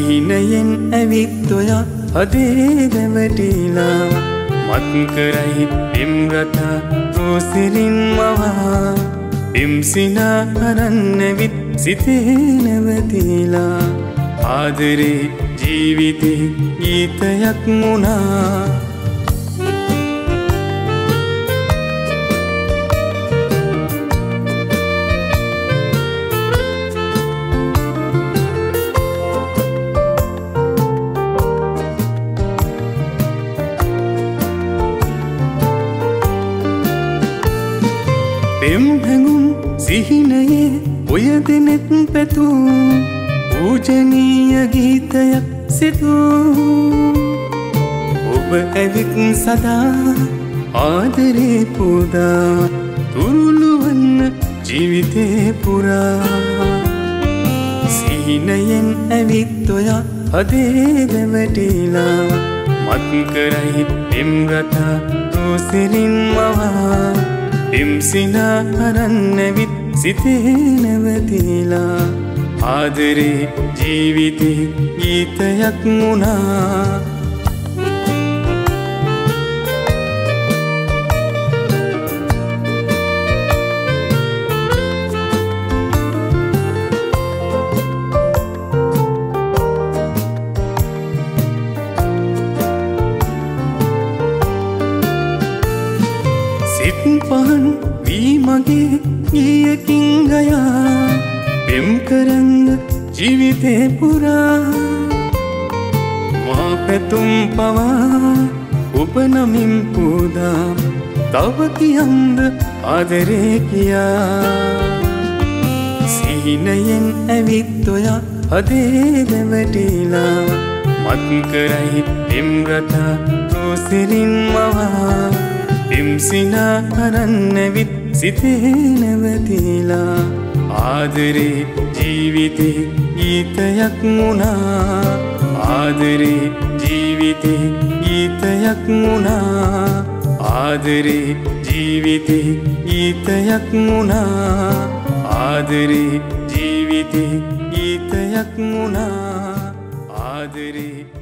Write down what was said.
සිහිනයෙන් ඇවිත්ඔය හදේ දැවටිලා. මත්කරයි පිම්රතා රෝසිරින් මවා. පිම්සිනා අරන්නැවිත් සිතේ නැවතිලා. ආදරේ ජීවිතේ ගීතයක් මුණා. පෙම් හැඟුම් සිහිනයේ ඔය දෙනෙත් පැtuu පූජනීය ගීතයක් සිතූ ඔබ ඇවිත් සදා ආදරේ පුදා තුරුළුවන්න ජීවිතේ පුරා. සිහිනයෙන් ඇවිත් ඔයා හදේ දැවටිලා මත් කරයි පෙම්රතා රෝසිරින් මවා. පිම්සිනා අරන්නැවිත් සිතේ නැවතිලා. ආදරේ ජීවිතේ ගීතයක් මුණා පහන් වී මගේ ගියකින් ගයා. පෙම් කරන්න ජීවිතේ පුරා. මා පැතුම් පවා ඔබ නමින් පූදා. තව කියන්ද ආදරේ කියා. සිහිනයෙන් ඇවිත් ඔයා හදේ දැවටිලා මත් කරයි පෙම්රතා රෝසිරින් මවා. එම්සිනා අරන්නැවිත් සිතේ නැවතිලා. ආදරේ ජීවිතේ ගීතයක් මුණා ආදරේ ජීවිතේ ගීතයක් මුණා ආදරේ ජීවිතේ ගීතයක් මුණා ආදරේ ජීවිතේ ගීතයක් මුණා ආදරේ